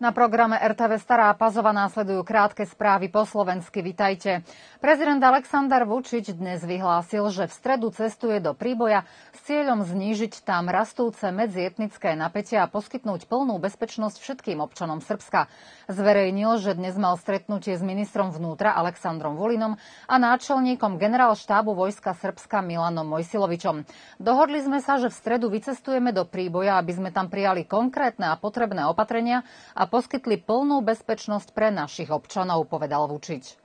Na programe RTV Stará Pazova následujú krátke správy po slovensky. Vitajte. Prezident Aleksandar Vučič dnes vyhlásil, že v stredu cestuje do Príboja s cieľom znížiť tam rastúce medzietnické napätia a poskytnúť plnú bezpečnosť všetkým občanom Srbska. Zverejnil, že dnes mal stretnutie s ministrom vnútra Aleksandrom Volinom a náčelníkom generál štábu vojska Srbska Milanom Mojsilovičom. Dohodli sme sa, že v stredu vycestujeme do Príboja, aby sme tam prijali konkrétne a potrebné opatrenia a poskytli plnú bezpečnosť pre našich občanov, povedal Vučič.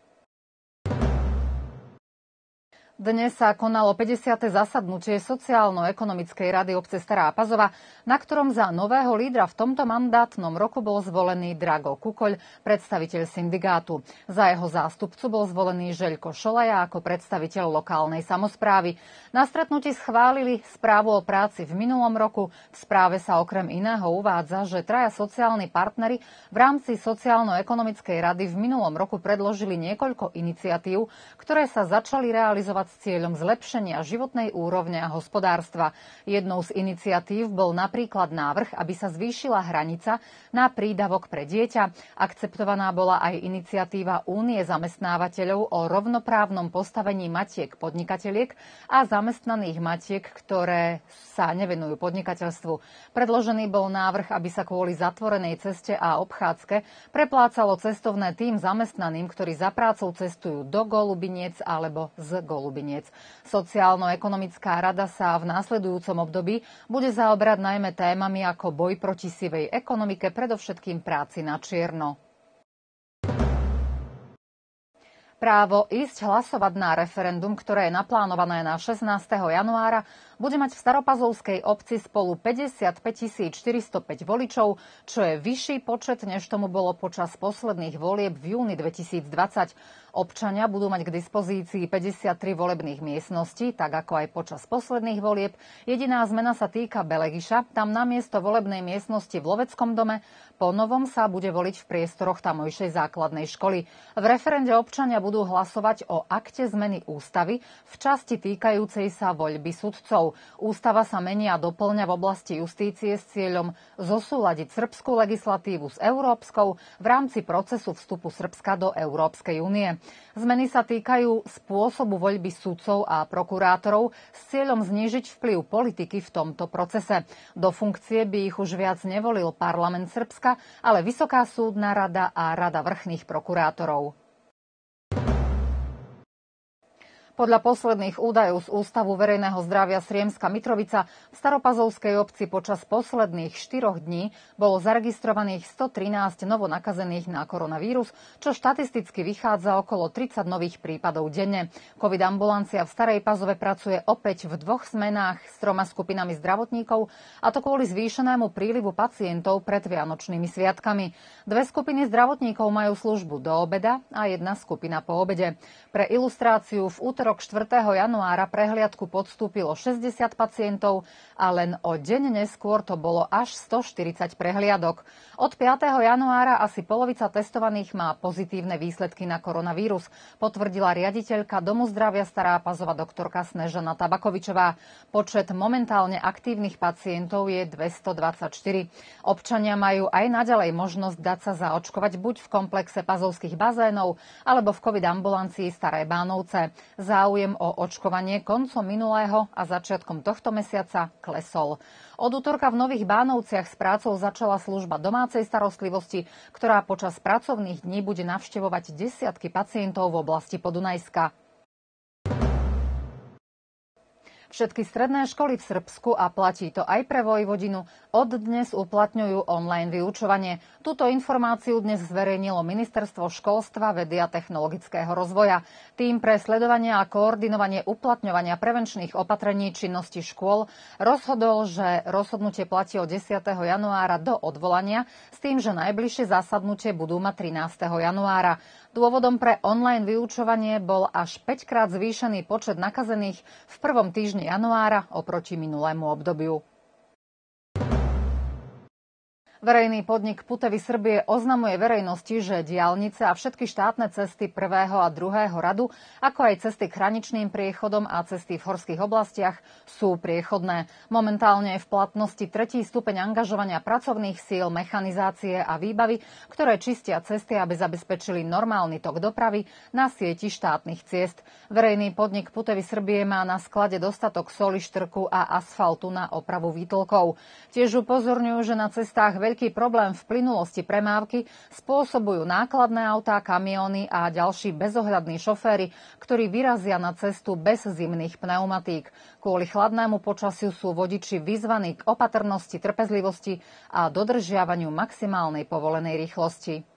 Dnes sa konalo 50. zasadnutie sociálno-ekonomickej rady obce Stará Pazova, na ktorom za nového lídra v tomto mandátnom roku bol zvolený Drago Kukoľ, predstaviteľ syndikátu. Za jeho zástupcu bol zvolený Žeľko Šolaja ako predstaviteľ lokálnej samozprávy. Na stretnutí schválili správu o práci v minulom roku. V správe sa okrem iného uvádza, že traja sociálni partnery v rámci sociálno-ekonomickej rady v minulom roku predložili niekoľko iniciatív, ktoré sa začali realizovať s cieľom zlepšenia životnej úrovne a hospodárstva. Jednou z iniciatív bol napríklad návrh, aby sa zvýšila hranica na prídavok pre dieťa. Akceptovaná bola aj iniciatíva Únie zamestnávateľov o rovnoprávnom postavení matiek podnikateliek a zamestnaných matiek, ktoré sa nevenujú podnikateľstvu. Predložený bol návrh, aby sa kvôli zatvorenej ceste a obchádzke preplácalo cestovné tým zamestnaným, ktorí za prácou cestujú do Golubiniec alebo z Golubiniec. Sociálno-ekonomická rada sa v následujúcom období bude zaoberať najmä témami ako boj proti sivej ekonomike, predovšetkým práci na čierno. Právo ísť hlasovať na referendum, ktoré je naplánované na 16. januára, bude mať v Staropazovskej obci spolu 55 405 voličov, čo je vyšší počet, než tomu bolo počas posledných volieb v júni 2020. Občania budú mať k dispozícii 53 volebných miestností, tak ako aj počas posledných volieb. Jediná zmena sa týka Belegiša. Tam na miesto volebnej miestnosti v Loveckom dome po novom sa bude voliť v priestoroch tamojšej základnej školy. V referende občania budú hlasovať o akte zmeny ústavy v časti týkajúcej sa voľby sudcov. Ústava sa mení a doplňa v oblasti justície s cieľom zosúľadiť srbskú legislatívu s európskou v rámci procesu vstupu Srbska do Európskej únie. Zmeny sa týkajú spôsobu voľby sudcov a prokurátorov s cieľom znížiť vplyv politiky v tomto procese. Do funkcie by ich už viac nevolil parlament Srbska, ale Vysoká súdna rada a Rada vrchných prokurátorov. Podľa posledných údajov z Ústavu verejného zdravia Sriemska Mitrovica v Staropazovskej obci počas posledných štyroch dní bolo zaregistrovaných 113 novonakazených na koronavírus, čo štatisticky vychádza okolo 30 nových prípadov denne. COVID ambulancia v Starej Pazove pracuje opäť v dvoch smenách s troma skupinami zdravotníkov, a to kvôli zvýšenému prílivu pacientov pred Vianočnými sviatkami. Dve skupiny zdravotníkov majú službu do obeda a jedna skupina po obede. Pre ilustráciu v útorok útorok 4. januára prehliadku podstúpilo 60 pacientov a len o deň neskôr to bolo až 140 prehliadok. Od 5. januára asi polovica testovaných má pozitívne výsledky na koronavírus, potvrdila riaditeľka Domu zdravia Stará Pazova doktorka Snežana Tabakovičová. Počet momentálne aktívnych pacientov je 224. Občania majú aj naďalej možnosť dať sa zaočkovať buď v komplexe pazovských bazénov alebo v COVID ambulancii Staré Bánovce. Za záujem o očkovanie koncom minulého a začiatkom tohto mesiaca klesol. Od útorka v Nových Bánovciach s prácou začala služba domácej starostlivosti, ktorá počas pracovných dní bude navštevovať desiatky pacientov v oblasti Podunajska. Všetky stredné školy v Srbsku, a platí to aj pre Vojvodinu, od dnes uplatňujú online vyučovanie. Túto informáciu dnes zverejnilo Ministerstvo školstva, vedy a technologického rozvoja. Tým pre sledovanie a koordinovanie uplatňovania prevenčných opatrení činnosti škôl rozhodol, že rozhodnutie platí od 10. januára do odvolania s tým, že najbližšie zasadnutie budú mať 13. januára. Dôvodom pre online vyučovanie bol až 5 krát zvýšený počet nakazených v prvom týždni januára oproti minulému obdobiu. Verejný podnik Putevy Srbie oznamuje verejnosti, že diálnice a všetky štátne cesty prvého a druhého radu, ako aj cesty k hraničným priechodom a cesty v horských oblastiach sú priechodné. Momentálne je v platnosti tretí stupeň angažovania pracovných síl, mechanizácie a výbavy, ktoré čistia cesty, aby zabezpečili normálny tok dopravy na sieti štátnych ciest. Verejný podnik Putevy Srbie má na sklade dostatok soli, štrku a asfaltu na opravu výtlkov. Tiež upozorňujú, že na cestách veľ veľký problém v plynulosti premávky spôsobujú nákladné autá, kamióny a ďalší bezohľadní šoféry, ktorí vyrazia na cestu bez zimných pneumatík. Kvôli chladnému počasiu sú vodiči vyzvaní k opatrnosti, trpezlivosti a dodržiavaniu maximálnej povolenej rýchlosti.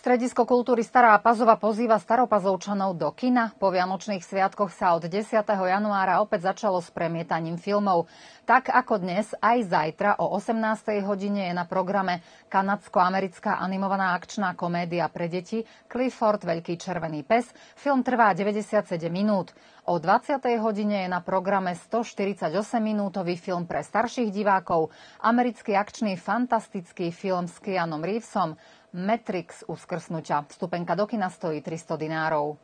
Stredisko kultúry Stará Pazova pozýva staropazovčanov do kina. Po Vianočných sviatkoch sa od 10. januára opäť začalo s premietaním filmov. Tak ako dnes, aj zajtra o 18. hodine je na programe kanadsko-americká animovaná akčná komédia pre deti Clifford Veľký červený pes. Film trvá 97 minút. O 20. hodine je na programe 148-minútový film pre starších divákov, americký akčný fantastický film s Keanom Reevesom, Matrix uskrsnutia. Vstupenka do kina stojí 300 dinárov.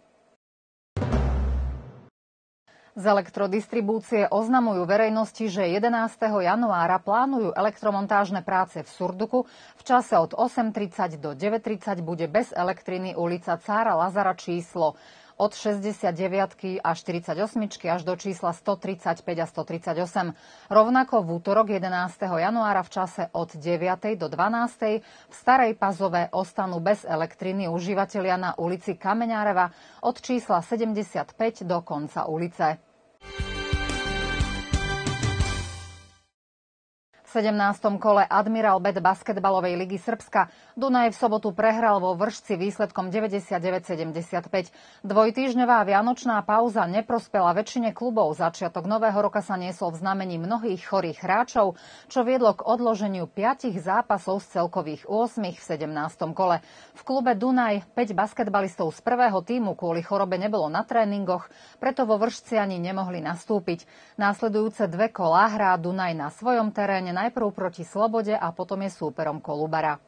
Z elektrodistribúcie oznamujú verejnosti, že 11. januára plánujú elektromontážne práce v Surduku. V čase od 8.30 do 9.30 bude bez elektriny ulica Cára Lazara číslo od 69 až 48 až do čísla 135 a 138. Rovnako v útorok 11. januára v čase od 9. do 12. v Starej Pazove ostanú bez elektriny užívateľia na ulici Kameňáreva od čísla 75 do konca ulice. 17. kole Admiral Bet basketbalovej ligy Srbska Dunaj v sobotu prehral vo vršci výsledkom 99-75. Dvojtýždňová vianočná pauza neprospela väčšine klubov. Začiatok nového roka sa niesol v znamení mnohých chorých hráčov, čo viedlo k odloženiu piatich zápasov z celkových 8 v 17. kole. V klube Dunaj 5 basketbalistov z prvého týmu kvôli chorobe nebolo na tréningoch, preto vo vršci ani nemohli nastúpiť. Následujúce dve kolá hrá Dunaj na svojom teréne najprv proti Slobode a potom je súperom Kolubara.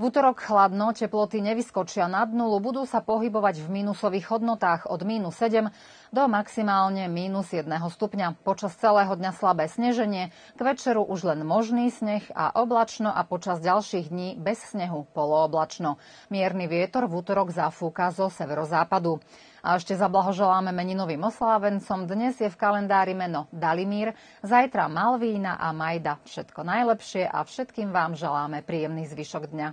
V útorok chladno, teploty nevyskočia nad nulu, budú sa pohybovať v mínusových hodnotách od mínus 7 do maximálne mínus 1 stupňa. Počas celého dňa slabé sneženie, k večeru už len možný sneh a oblačno a počas ďalších dní bez snehu polooblačno. Mierny vietor v útorok zafúka zo severozápadu. A ešte zablahoželáme meninovým oslávencom. Dnes je v kalendári meno Dalimír, zajtra Malvína a Majda. Všetko najlepšie a všetkým vám želáme príjemný zvyšok dňa.